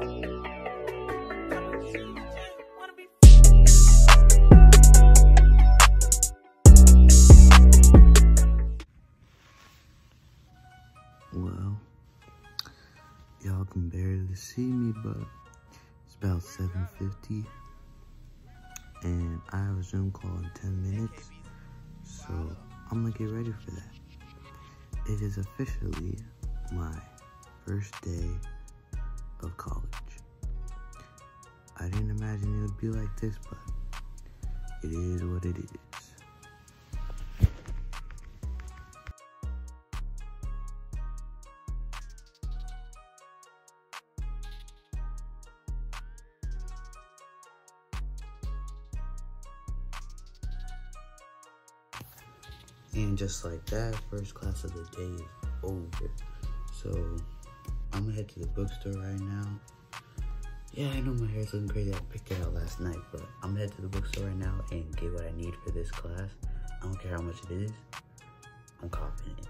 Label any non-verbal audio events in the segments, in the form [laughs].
Well, y'all can barely see me, but it's about 7.50 and I have a Zoom call in 10 minutes, so I'm gonna get ready for that. It is officially my first day of college. I didn't imagine it would be like this, but it is what it is. And just like that, first class of the day is over. So I'm gonna head to the bookstore right now. Yeah, I know my hair's looking crazy. I picked it out last night, but I'm gonna head to the bookstore right now and get what I need for this class. I don't care how much it is. I'm confident.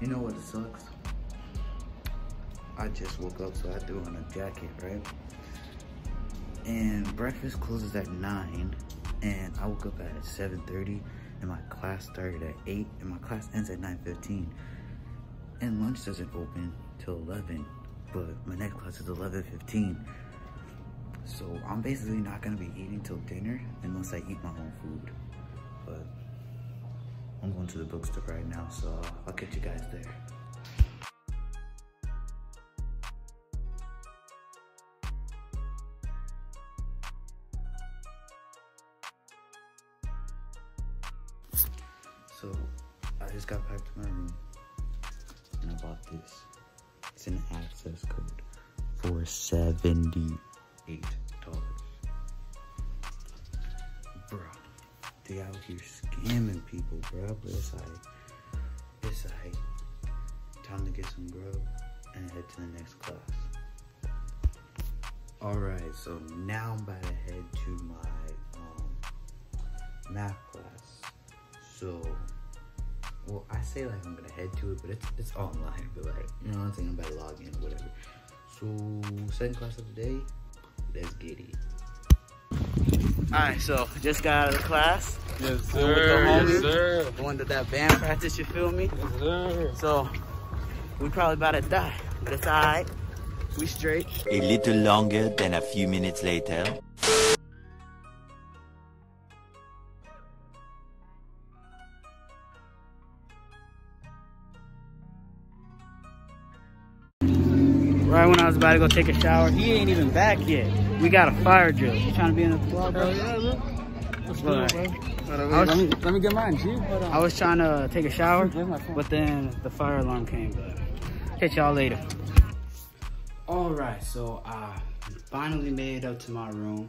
You know what sucks? I just woke up, so I threw on a jacket, right? And breakfast closes at 9, and I woke up at 7.30, and my class started at 8, and my class ends at 9.15. And lunch doesn't open till 11, but my next class is 11.15. So I'm basically not gonna be eating till dinner unless I eat my own food. But I'm going to the bookstore right now, so I'll catch you guys there. So I just got back to my room and I bought this. It's an access code for $78. Bro, they out here scamming people, bro. But it's like, it's like, time to get some grub and head to the next class. All right, so now I'm about to head to my um, math class. So, well, I say like I'm gonna head to it, but it's it's online. But like, you know what I'm saying? I'm about to log in, or whatever. So, second class of the day, let's get it. All right, so just got out of the class. Yes, With the sir. homie. Yes, sir. Going to that band practice, you feel me? Yes, sir. So, we probably about to die, but it's alright. We straight. A little longer than a few minutes later. About to go take a shower, he ain't even back yet. We got a fire drill. You trying to be in the vlog, bro? Yeah, look. Let's do it, bro. I was- Let me, let me get mine, G. Hold on. I was trying to take a shower, Where's my phone? but then the fire alarm came. But catch y'all later. All right, so I finally made it up to my room,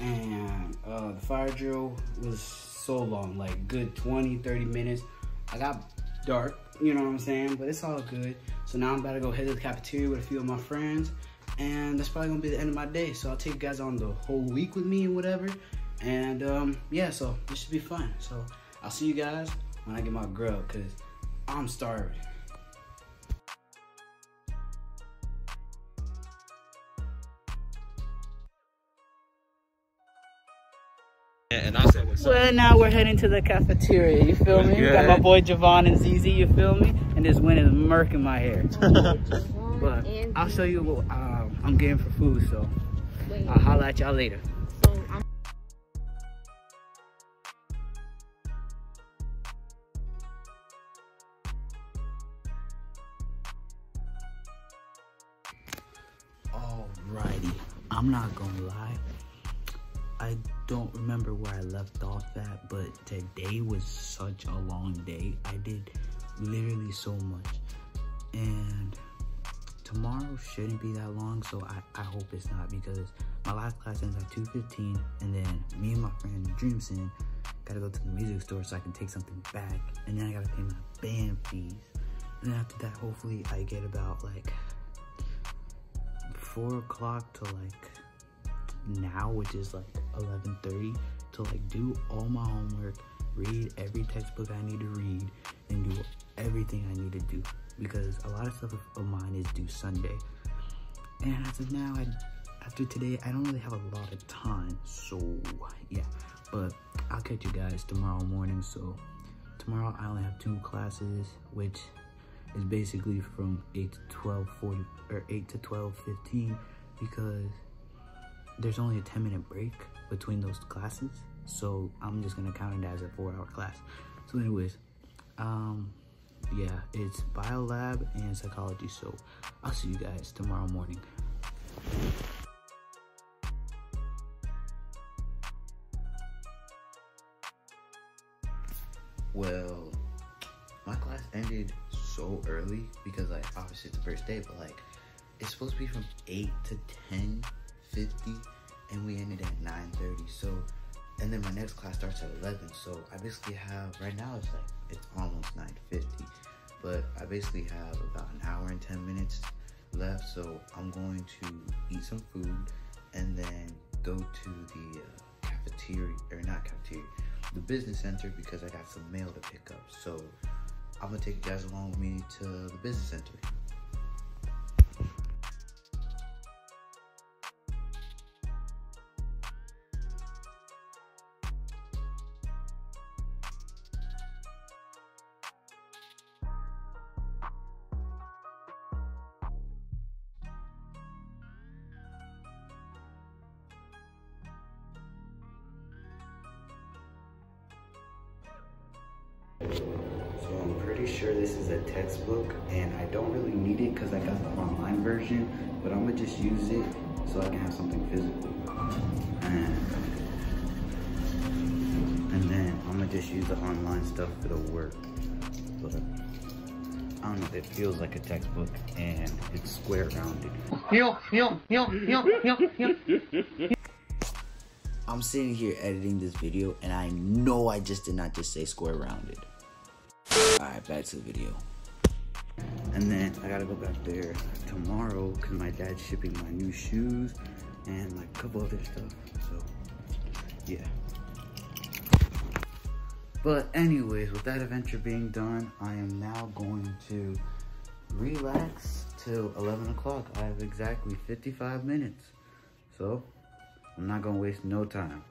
and uh, the fire drill was so long, like good 20, 30 minutes. I got dark, you know what I'm saying? But it's all good. So now I'm about to go head to the cafeteria with a few of my friends, and that's probably gonna be the end of my day. So I'll take you guys on the whole week with me and whatever. And um, yeah, so this should be fun. So I'll see you guys when I get my grub, cause I'm starving. And I said, what's Well, now we're heading to the cafeteria. You feel me? Yeah. Got my boy Javon and ZZ. You feel me? And this wind is murking my hair. [laughs] But I'll show you what um, I'm getting for food. So I'll holla at y'all later. Alrighty, I'm not gonna lie. I don't remember where I left off at, but today was such a long day. I did literally so much. And tomorrow shouldn't be that long, so I, I hope it's not because my last class ends at 2.15 and then me and my friend Dreamson gotta go to the music store so I can take something back and then I gotta pay my band fees. And then after that, hopefully I get about like four o'clock to like now, which is like 11:30, to like do all my homework, read every textbook I need to read and do everything I need to do because a lot of stuff of mine is due Sunday. And as of now, I, after today, I don't really have a lot of time. So yeah, but I'll catch you guys tomorrow morning. So tomorrow I only have two classes, which is basically from 8 to 12 40 or 8 to 12 15 because there's only a 10 minute break between those classes. So i'm just gonna count it as a four hour class. So anyways um yeah it's biolab and psychology. So i'll see you guys tomorrow morning. Well, my class ended so early because like obviously it's the first day, but like it's supposed to be from 8 to 10 50 and we ended at 9 30. So and then my next class starts at 11. So I basically have right now it's like it's almost 9 50. But I basically have about an hour and 10 minutes left. So I'm going to eat some food and then go to the uh, cafeteria or not cafeteria, the business center because I got some mail to pick up. So I'm gonna take you guys along with me to the business center. Pretty sure this is a textbook and I don't really need it because I got the online version, but I'm gonna just use it so I can have something physical. And, and then I'm gonna just use the online stuff for the work. But I don't know, it feels like a textbook and it's square rounded. I'm sitting here editing this video and I know I just did not just say square rounded. Alright, back to the video. And then I gotta go back there tomorrow because my dad's shipping my new shoes and like a couple other stuff. So, yeah. But anyways, with that adventure being done, I am now going to relax till 11 o'clock. I have exactly 55 minutes. So, I'm not gonna waste no time.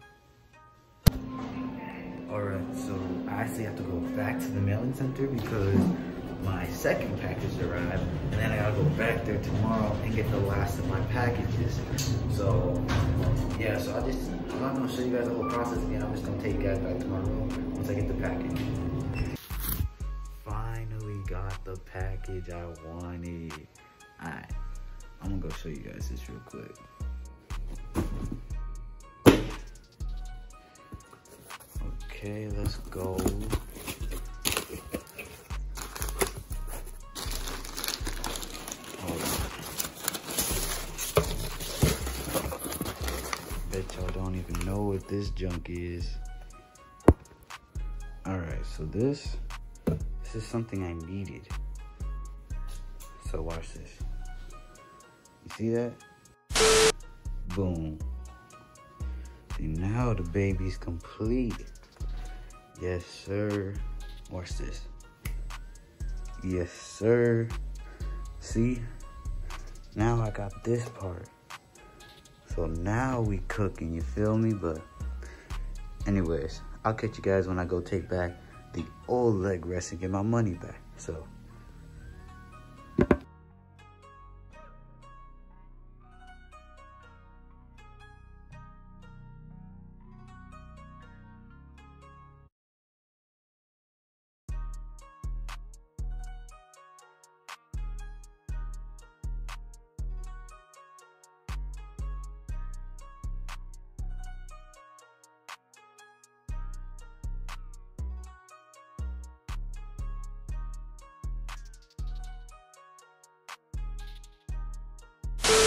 Alright, so I actually have to go back to the mailing center because my second package arrived and then I gotta go back there tomorrow and get the last of my packages. So yeah, so I just I'm not gonna show you guys the whole process again. I'm just gonna take you guys back to my room once I get the package. Finally got the package I wanted. Alright, I'm gonna go show you guys this real quick. Okay, let's go. Bet y'all don't even know what this junk is. Alright, so this this is something I needed. So watch this. You see that? Boom. And now the baby's complete. Yes, sir. Watch this. Yes, sir. See? Now I got this part. So now we cooking, you feel me? But anyways, I'll catch you guys when I go take back the old leg rest and get my money back. So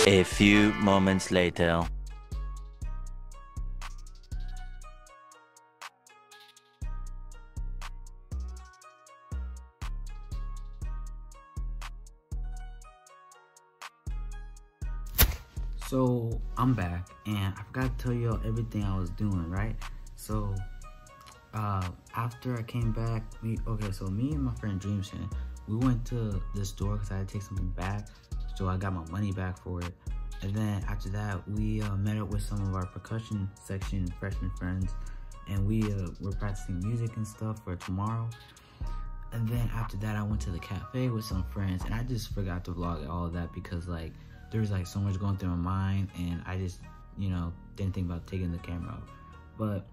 A few moments later. So I'm back and I forgot to tell y'all everything I was doing, right? So uh, after I came back, we okay. So me and my friend Dreamson, we went to the store because I had to take something back. So I got my money back for it. And then after that, we uh, met up with some of our percussion section freshman friends, and we uh, were practicing music and stuff for tomorrow. And then after that, I went to the cafe with some friends, and I just forgot to vlog all of that because like there was like so much going through my mind, and I just you know didn't think about taking the camera. But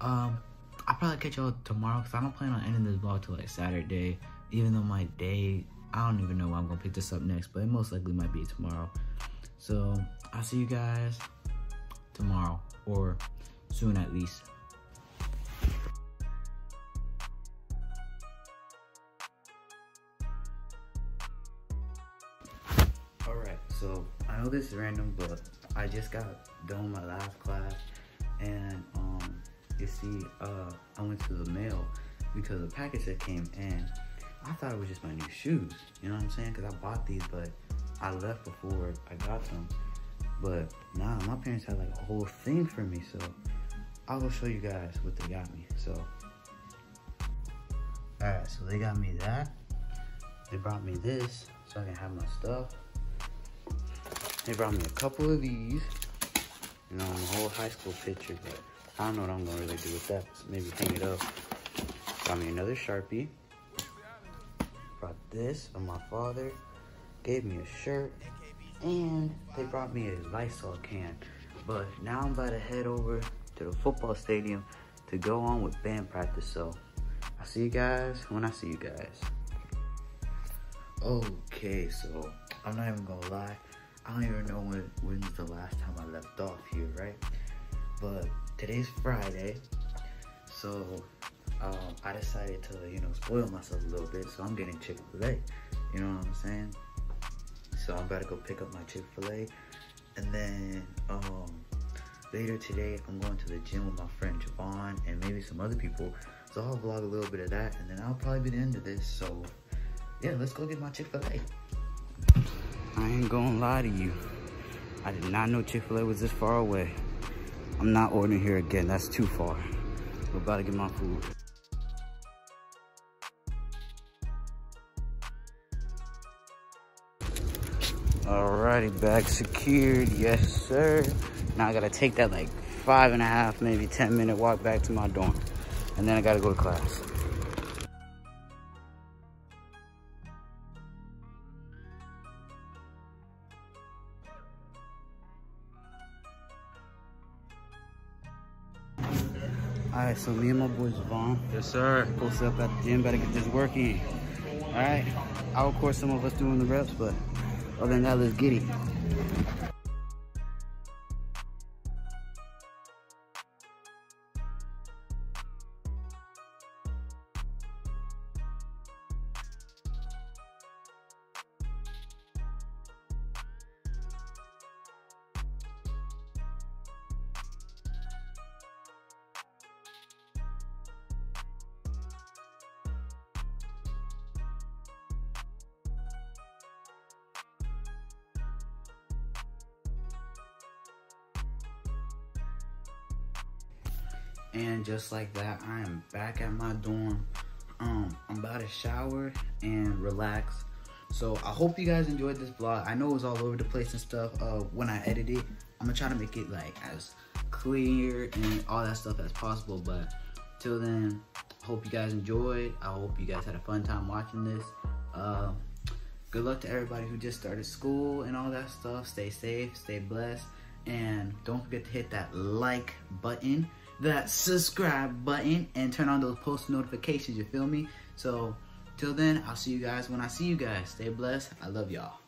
um, I'll probably catch y'all tomorrow because I don't plan on ending this vlog till like Saturday. Even though my day, I don't even know when I'm gonna pick this up next, but it most likely might be tomorrow. So I'll see you guys tomorrow or soon at least. Alright, so I know this is random, but I just got done my last class and um you see uh I went to the mail because the package that came in I thought it was just my new shoes. You know what I'm saying? Because I bought these, but I left before I got them. But nah, my parents had like a whole thing for me, so I'll show you guys what they got me. So, alright, so they got me that. They brought me this so I can have my stuff. They brought me a couple of these. You know, my whole high school picture, but I don't know what I'm gonna really do with that. So maybe hang it up. Got me another Sharpie. Brought this of my father. Gave me a shirt. And they brought me a Lysol can. But now I'm about to head over to the football stadium to go on with band practice. So I'll see you guys when I see you guys. Okay, so I'm not even gonna lie. I don't even know when when's the last time I left off here, right? But today's Friday, so um, I decided to, you know, spoil myself a little bit. So I'm getting Chick-fil-A. You know what I'm saying? So I'm about to go pick up my Chick-fil-A. And then um, later today, I'm going to the gym with my friend Javon and maybe some other people. So I'll vlog a little bit of that. And then I'll probably be the end of this. So yeah, let's go get my Chick-fil-A. I ain't gonna lie to you. I did not know Chick-fil-A was this far away. I'm not ordering here again. That's too far. We're about to get my food. Alrighty, bag secured. Yes, sir. Now I gotta take that like five and a half, maybe 10 minute walk back to my dorm. And then I gotta go to class. Alright, so me and my boys Vaughn Yes, sir. posted up at the gym, better get this work in. Alright. I'll of course some of us doing the reps, but other than that, let's get it. And just like that, I am back at my dorm. Um, I'm about to shower and relax. So I hope you guys enjoyed this vlog. I know it was all over the place and stuff. Uh, when I edit it, I'm gonna try to make it like as clear and all that stuff as possible. But till then, hope you guys enjoyed. I hope you guys had a fun time watching this. Uh, good luck to everybody who just started school and all that stuff. Stay safe, stay blessed, and don't forget to hit that like button that subscribe button and turn on those post notifications, you feel me? So, till then, I'll see you guys when I see you guys. Stay blessed. I love y'all.